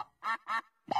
Ha ha ha!